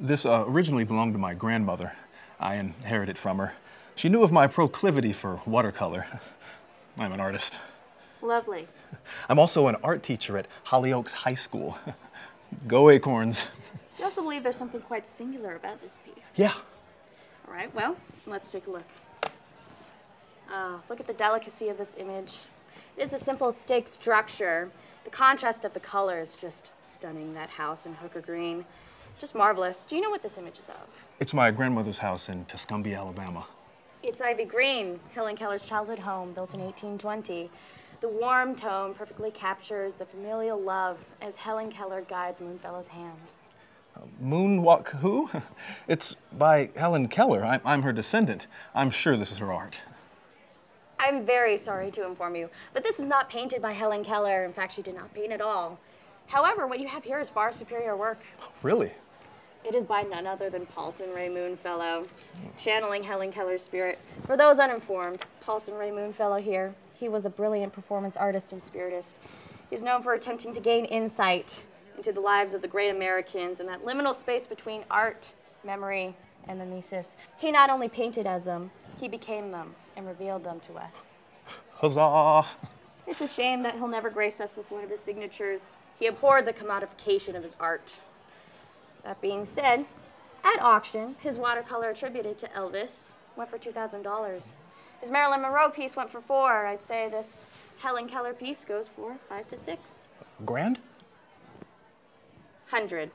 This uh, originally belonged to my grandmother. I inherited it from her. She knew of my proclivity for watercolor. I'm an artist. Lovely. I'm also an art teacher at Hollyoaks High School. Go Acorns. You also believe there's something quite singular about this piece. Yeah. All right, well, let's take a look. Ah, look at the delicacy of this image. It is a simple stick structure. The contrast of the colors is just stunning. That house in Hooker Green, just marvelous. Do you know what this image is of? It's my grandmother's house in Tuscumbia, Alabama. It's Ivy Green, Helen Keller's childhood home, built in 1820. The warm tone perfectly captures the familial love as Helen Keller guides Moonfellow's hand. Uh, moonwalk who? It's by Helen Keller. I'm, I'm her descendant. I'm sure this is her art. I'm very sorry to inform you, but this is not painted by Helen Keller. In fact, she did not paint at all. However, what you have here is far superior work. Really? It is by none other than Paulson Ray Moonfellow, channeling Helen Keller's spirit. For those uninformed, Paulson Ray Moonfellow here, he was a brilliant performance artist and spiritist. He's known for attempting to gain insight into the lives of the great Americans and that liminal space between art, memory, and mimesis. He not only painted as them, he became them and revealed them to us. Huzzah! It's a shame that he'll never grace us with one of his signatures. He abhorred the commodification of his art. That being said, at auction, his watercolor attributed to Elvis went for $2,000. His Marilyn Monroe piece went for four. I'd say this Helen Keller piece goes for five to six. Grand? Hundred.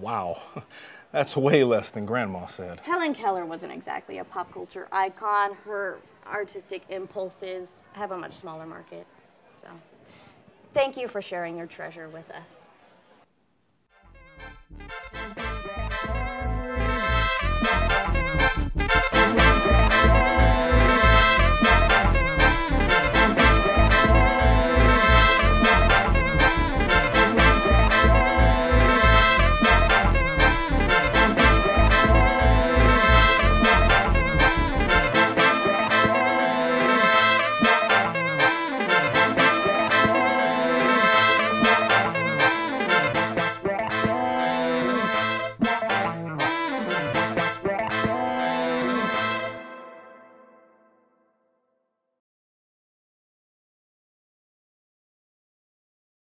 Wow. That's way less than Grandma said. Helen Keller wasn't exactly a pop culture icon. Her artistic impulses have a much smaller market. So, thank you for sharing your treasure with us.